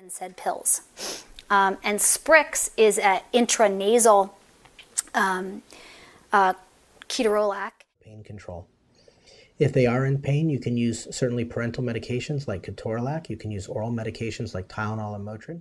NSAID pills. Um, and Sprix is an intranasal um, uh, ketorolac. Pain control. If they are in pain, you can use certainly parenteral medications like ketorolac. You can use oral medications like Tylenol and Motrin.